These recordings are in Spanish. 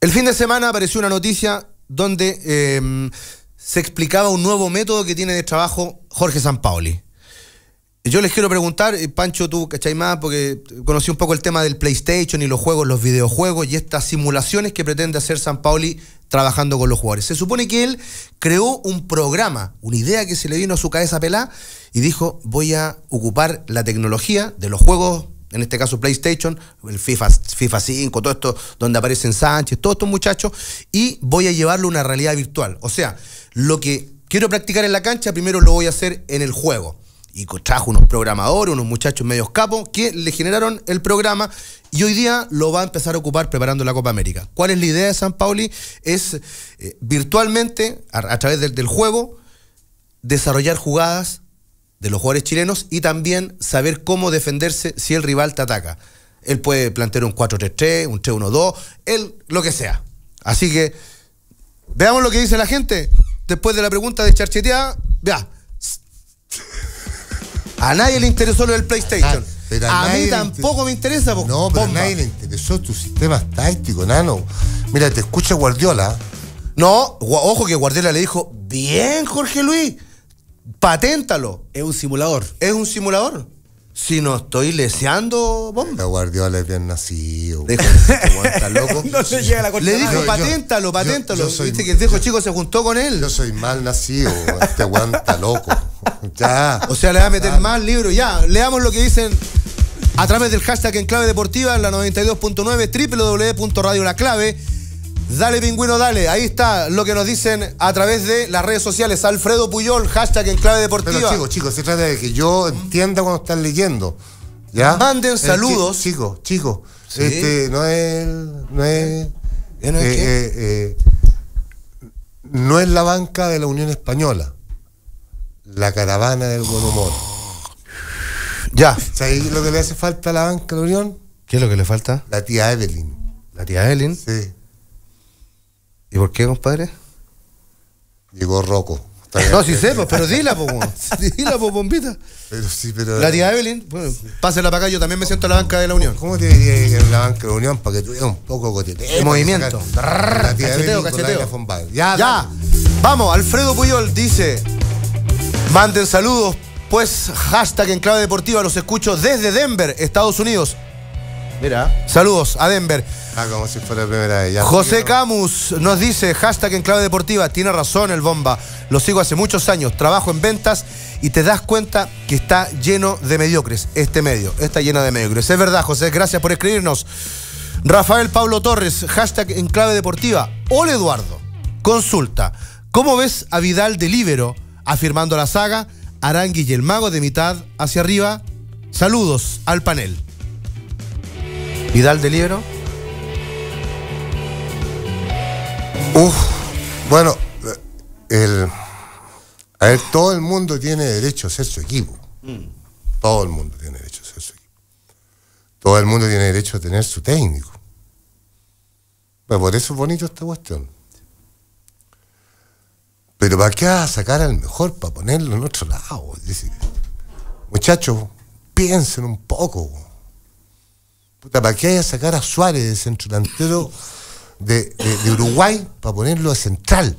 El fin de semana apareció una noticia donde eh, se explicaba un nuevo método que tiene de trabajo Jorge Sampaoli. Yo les quiero preguntar, eh, Pancho, tú, ¿cachai más? Porque conocí un poco el tema del PlayStation y los juegos, los videojuegos y estas simulaciones que pretende hacer San Paoli trabajando con los jugadores. Se supone que él creó un programa, una idea que se le vino a su cabeza pelada y dijo, voy a ocupar la tecnología de los juegos en este caso PlayStation, el FIFA, FIFA 5, todo esto donde aparecen Sánchez, todos estos muchachos, y voy a llevarlo a una realidad virtual. O sea, lo que quiero practicar en la cancha, primero lo voy a hacer en el juego. Y trajo unos programadores, unos muchachos medios capos, que le generaron el programa y hoy día lo va a empezar a ocupar preparando la Copa América. ¿Cuál es la idea de San Pauli? Es eh, virtualmente, a, través del juego, desarrollar jugadas de los jugadores chilenos y también saber cómo defenderse si el rival te ataca. Él puede plantear un 4-3-3, un 3-1-2, él lo que sea. Así que veamos lo que dice la gente después de la pregunta de Charchetea. Vea. A nadie le interesó lo del PlayStation. a, mí tampoco me interesa. No, pero a nadie le interesó tu sistema táctico, nano. Mira, te escucha Guardiola. No, ojo que Guardiola le dijo, bien, Jorge Luis paténtalo. Es un simulador. Es un simulador. Si no estoy leseando bomba. La Guardiola es bien nacido. loco. no se llega la Le dijo, paténtalo, paténtalo. Viste que el viejo chico se juntó con él. Yo soy mal nacido. Este aguanta loco. Ya. O sea, le va a meter más libros. Ya, leamos lo que dicen a través del hashtag en clave deportiva en la 92.9 www.radiolaclave. Dale, pingüino, dale. Ahí está lo que nos dicen a través de las redes sociales. Alfredo Puyol, hashtag en clave deportiva. Pero chicos, chicos, se trata de que yo entienda cuando están leyendo. ¿Ya? Manden saludos. Chicos, chicos. Este, no es. No es. ¿No es, eh, eh, eh, no es la banca de la Unión Española. La caravana del buen humor. Ya. ¿Sabes lo que le hace falta a la banca de la Unión? ¿Qué es lo que le falta? La tía Evelyn. ¿La tía Evelyn? Sí. ¿Y por qué, compadre? Llegó Rocco. No, sí sé, pero dila, po, dila, po, bombita. Pero sí, pero. La tía Evelyn, bueno, pásela para acá, yo también me siento en la banca de la Unión. ¿Cómo te diría en la banca de la Unión para que tuviera un poco cotete? De movimiento. La tía cacheteo, cacheteo. Ya, ya. Vamos, Alfredo Puyol dice: manden saludos, pues hashtag en clave deportiva, los escucho desde Denver, Estados Unidos. Mira. Saludos a Denver. Ah, como si fuera la primera vez. José Camus nos dice, hashtag en clave deportiva, tiene razón el bomba. Lo sigo hace muchos años, trabajo en ventas y te das cuenta que está lleno de mediocres, este medio, está lleno de mediocres. Es verdad, José, gracias por escribirnos. Rafael Pablo Torres, hashtag en clave deportiva. Hola Eduardo, consulta, ¿cómo ves a Vidal de Libero afirmando la saga? Arangui y el mago de mitad hacia arriba. Saludos al panel. Vidal de Libro. Uf, bueno, el, a ver, todo el mundo tiene derecho a ser su equipo. Mm. Todo el mundo tiene derecho a ser su equipo. Todo el mundo tiene derecho a tener su técnico. Pues por eso es bonito esta cuestión. Pero ¿para qué a sacar al mejor? Para ponerlo en otro lado. muchachos, piensen un poco. ¿Para qué hay a sacar a Suárez de centro delantero de, Uruguay para ponerlo a central?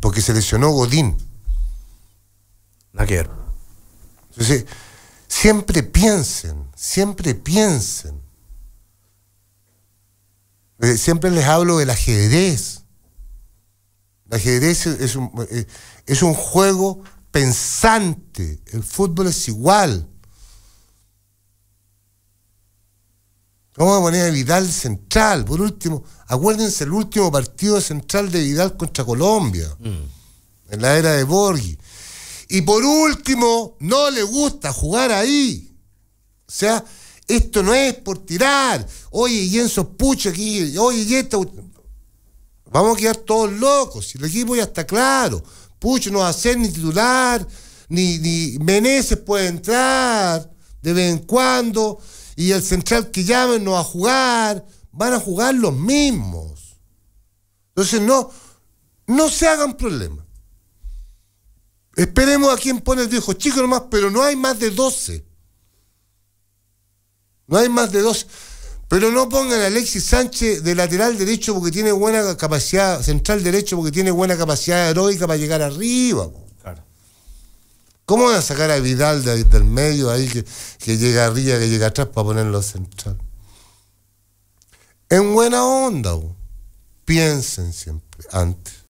Porque se lesionó Godín. La que Entonces, siempre piensen, siempre piensen. Eh, siempre les hablo del ajedrez. El ajedrez es un, eh, es un juego pensante. El fútbol es igual. Vamos a poner a Vidal central. Por último, acuérdense el último partido central de Vidal contra Colombia, mm. en la era de Borghi. Y por último, no le gusta jugar ahí. O sea, esto no es por tirar. Oye, y Enzo Pucho aquí, oye, y esto. Vamos a quedar todos locos. Si el equipo ya está claro. Pucho no va a ser ni titular, ni, ni Meneses puede entrar de vez en cuando y el central que llamen no va a jugar, van a jugar los mismos. Entonces no, no se hagan problemas. Esperemos a quien pone el viejo chico nomás, pero no hay más de 12. No hay más de 12. Pero no pongan a Alexis Sánchez de lateral derecho porque tiene buena capacidad, central derecho porque tiene buena capacidad heroica para llegar arriba. ¿Cómo van a sacar a Vidal de- del medio ahí que, que llega arriba, que llega atrás para ponerlo central? En buena onda, piensen siempre antes.